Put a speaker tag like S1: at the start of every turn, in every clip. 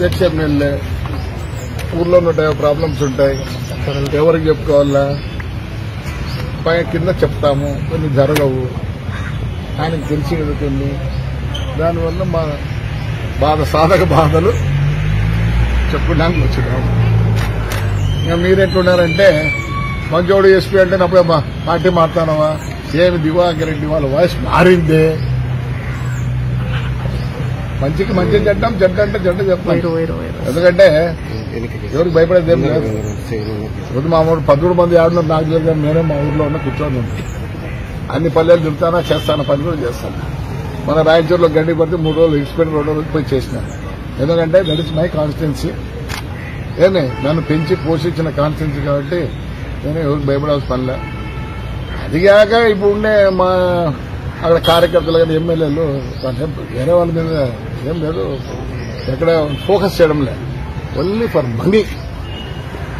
S1: Ex MLA ఊర్లో ఉన్న problems ఉంటాయి. ఎవరికి చెప్పుకోవాలా? పై కింద చెప్తాము. కొన్ని జరగవు. ఆయనకు తెలిసి వెళుతుంది దానివల్ల మా బాధ సాధక బాధలు చెప్పుకోవడానికి వచ్చినాము. ఇంకా మీరెట్లున్నారంటే మంచోడు ఎస్పీ అంటే అప్పుడే మా పార్టీ మారుతానవా ఏమి దివాకర్ రెడ్డి వాళ్ళ వాయిస్ మారిందే? మంచికి మంచి చెడ్డాం చెడ్డ అంటే చెడ్డ చెప్తాం ఎందుకంటే ఎవరికి భయపడేది ఏం లేదు. ఇప్పుడు మా ఊరు పదమూడు మంది ఆడున్నారు నాకు తెలియదు నేనే మా ఊర్లో ఉన్న కూర్చొని ఉంటాను అన్ని పల్లెలు తిరుగుతానా చేస్తాను పని కూడా చేస్తాను. మన రాయచూరులో గండి పడితే మూడు రోజులు ఎక్స్పెక్ట్ రెండు రోజులు పోయి చేసిన. ఎందుకంటే దట్ ఇస్ మై కాన్స్టిట్యున్సీ ఏమే నన్ను పెంచి పోషించిన కాన్స్టిట్యున్సీ కాబట్టి నేను ఎవరికి భయపడాల్సిన పనిలే అది కాక ఇప్పుడు ఉండే మా అక్కడ కార్యకర్తలు కానీ ఎమ్మెల్యేలు వాళ్ళేం వేరే వాళ్ళ మీద ఏం లేదు. ఎక్కడ ఫోకస్ చేయడం లేదు. ఓన్లీ ఫర్ మనీ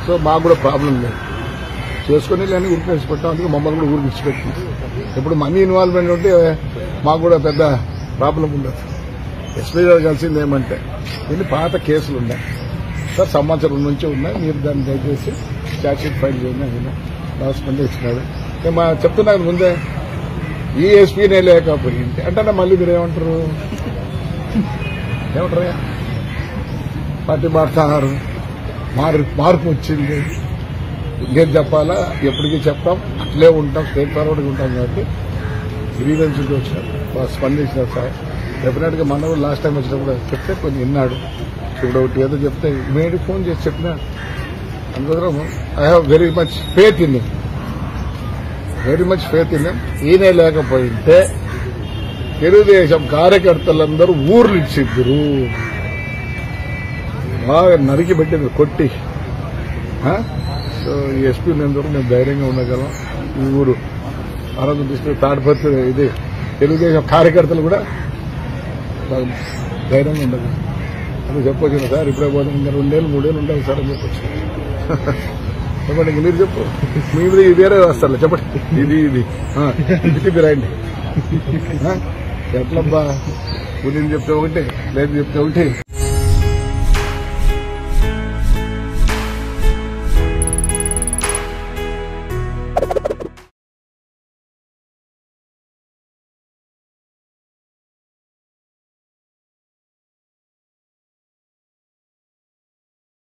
S1: సో మాకు కూడా ప్రాబ్లం లేదు. చేసుకుని లేని ఊరికి విడిచిపెట్టాం అందుకే మమ్మల్ని కూడా ఊరికి విడిచిపెట్టింది ఇప్పుడు మనీ ఇన్వాల్వ్మెంట్ ఉంటే మాకు కూడా పెద్ద ప్రాబ్లం ఉండదు. ఎస్పీ గారు కలిసింది ఏమంటే ఇన్ని పాత కేసులు ఉన్నాయి. సార్ సంవత్సరం నుంచి ఉన్నాయి. మీరు దాన్ని దయచేసి స్టాచ్యూట్ ఫైల్ చేయండి. ఆయన లాస్ట్ మంది ఇచ్చినాడు మా చెప్తున్నా ముందే ఈ ఎస్పీనే లేకపోయింది. అంటే మళ్ళీ మీరు ఏమంటారు? ఏమంటారు? పార్టీ మారుతున్నారు మారు మార్పు వచ్చింది. ఇంకేం చెప్పాలా? ఎప్పటికీ చెప్తాం. అట్లే ఉంటాం. స్టేట్ ఫార్వర్డ్గా ఉంటాం కాబట్టి. గ్రీవెన్స్ నుంచి స్పందించినా బాగా స్పందించినారు సార్. డెఫినెట్గా మన లాస్ట్ టైం వచ్చినప్పుడు చెప్తే కొంచెం విన్నాడు. ఇప్పుడు ఒకటి ఏదో చెప్తే ఇమీడియట్ ఫోన్ చేసి చెప్పినాడు. అందుకోసం I have very much faith in very much faith in ఈయనే లేకపోయింటే తెలుగుదేశం కార్యకర్తలందరూ ఊర్లు ఇచ్చిద్దరు బాగా నరికి పెట్టింది కొట్టి. సో ఎస్పీ నేను మేము ధైర్యంగా ఉండగలం. ఈ ఊరు ఆరోగ్యం దృష్టి తాడిపత్రి ఇది తెలుగుదేశం కార్యకర్తలు కూడా ధైర్యంగా ఉండదు అది చెప్పొచ్చు సార్ ఇప్పుడే పోతే ఇంకా రెండేళ్ళు మూడేళ్ళు ఉండాలి సార్ అని చెప్పొచ్చు. చెప్పండి ఇంక మీరు చెప్పు. మీరు ఇది వేరే వస్తారు చెప్పండి. ఇది ఇది. ఇది ఆ? ఎట్లబ్బా? ఉదయం చెప్తే ఒకటి లేదు చెప్తే ఒకటి.